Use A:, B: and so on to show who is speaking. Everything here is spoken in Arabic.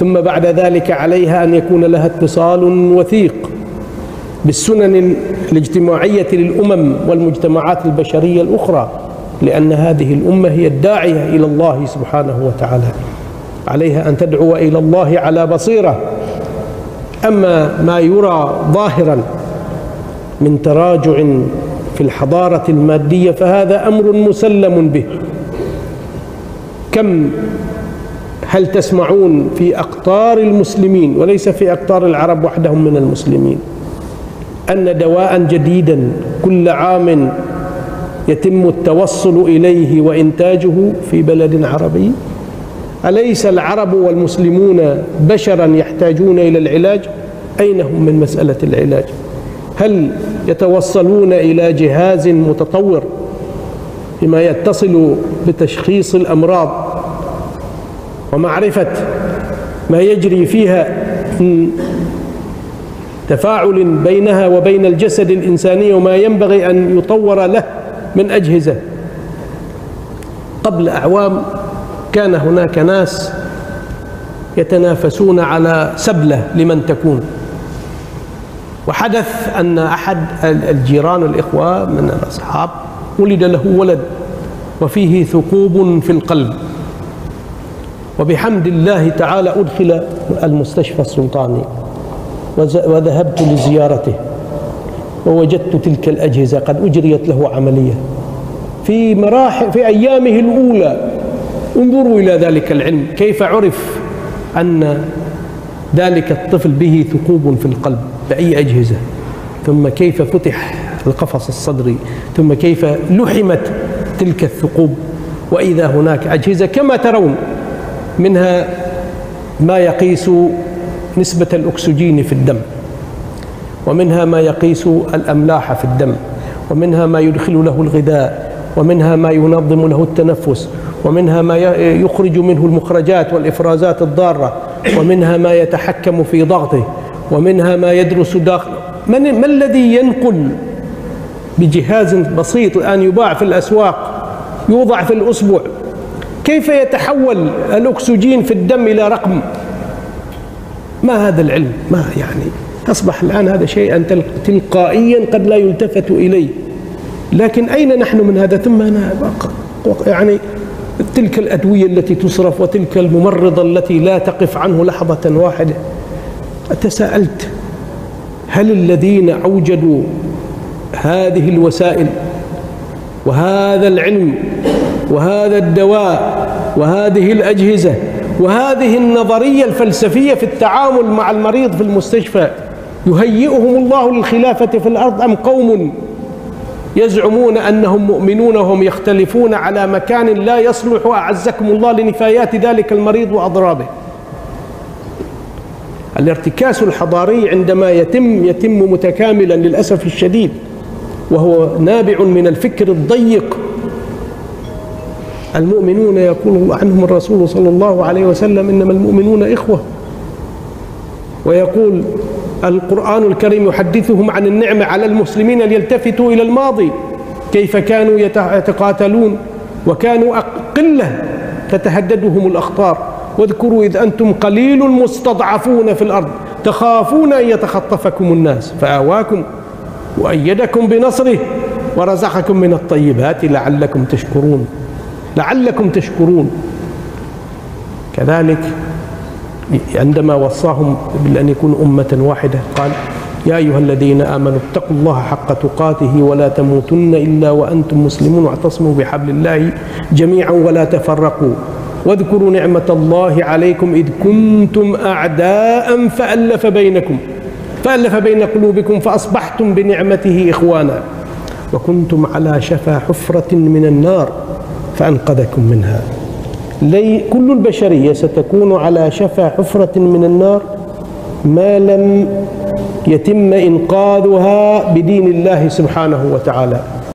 A: ثم بعد ذلك عليها أن يكون لها اتصال وثيق بالسنن الاجتماعية للأمم والمجتمعات البشرية الأخرى لأن هذه الأمة هي الداعية إلى الله سبحانه وتعالى. عليها أن تدعو إلى الله على بصيرة. أما ما يرى ظاهرا من تراجع في الحضارة المادية فهذا أمر مسلم به. كم هل تسمعون في أقطار المسلمين وليس في أقطار العرب وحدهم من المسلمين أن دواء جديدا كل عام يتم التوصل إليه وإنتاجه في بلد عربي؟ أليس العرب والمسلمون بشرا يحتاجون إلى العلاج؟ أين هم من مسألة العلاج؟ هل يتوصلون إلى جهاز متطور بما يتصل بتشخيص الأمراض ومعرفة ما يجري فيها من تفاعل بينها وبين الجسد الإنساني وما ينبغي أن يطور له من أجهزة. قبل أعوام كان هناك ناس يتنافسون على سبلة لمن تكون. وحدث أن أحد الجيران الإخوة من الأصحاب ولد له ولد وفيه ثقوب في القلب. وبحمد الله تعالى أدخل المستشفى السلطاني وذهبت لزيارته ووجدت تلك الأجهزة قد أجريت له عملية. في مراحل في أيامه الأولى انظروا إلى ذلك العلم. كيف عرف أن ذلك الطفل به ثقوب في القلب بأي أجهزة؟ ثم كيف فتح القفص الصدري؟ ثم كيف لحمت تلك الثقوب؟ وإذا هناك أجهزة كما ترون منها ما يقيس نسبة الأكسجين في الدم ومنها ما يقيس الأملاح في الدم ومنها ما يدخل له الغذاء ومنها ما ينظم له التنفس ومنها ما يخرج منه المخرجات والإفرازات الضارة ومنها ما يتحكم في ضغطه ومنها ما يدرس داخله من ما الذي ينقل بجهاز بسيط الآن يباع في الأسواق يوضع في الأسبوع؟ كيف يتحول الأكسجين في الدم إلى رقم؟ ما هذا العلم؟ ما يعني؟ أصبح الآن هذا شيئا تلقائيا قد لا يلتفت إليه. لكن أين نحن من هذا؟ ثم أنا يعني تلك الأدوية التي تصرف وتلك الممرضة التي لا تقف عنه لحظة واحدة. تساءلت هل الذين أوجدوا هذه الوسائل وهذا العلم وهذا الدواء وهذه الأجهزة وهذه النظرية الفلسفية في التعامل مع المريض في المستشفى يهيئهم الله للخلافة في الأرض أم قوم يزعمون أنهم مؤمنون وهم يختلفون على مكان لا يصلح أعزكم الله لنفايات ذلك المريض وأضرابه. الارتكاس الحضاري عندما يتم يتم متكاملا للأسف الشديد وهو نابع من الفكر الضيق المؤمنون يقول عنهم الرسول صلى الله عليه وسلم إنما المؤمنون إخوة. ويقول القرآن الكريم يحدثهم عن النعمة على المسلمين ليلتفتوا إلى الماضي. كيف كانوا يتقاتلون؟ وكانوا قلة تتهددهم الأخطار. واذكروا إذ أنتم قليل مستضعفون في الأرض تخافون أن يتخطفكم الناس. فآواكم وأيدكم بنصره ورزقكم من الطيبات لعلكم تشكرون. لعلكم تشكرون. كذلك عندما وصاهم بأن يكونوا أمة واحدة قال يا أيها الذين آمنوا اتقوا الله حق تقاته ولا تموتن إلا وأنتم مسلمون واعتصموا بحبل الله جميعا ولا تفرقوا. واذكروا نعمة الله عليكم إذ كنتم أعداء فألف بينكم فألف بين قلوبكم فأصبحتم بنعمته إخوانا. وكنتم على شفا حفرة من النار. فأنقذكم منها. لي كل البشرية ستكون على شفا حفرة من النار ما لم يتم إنقاذها بدين الله سبحانه وتعالى.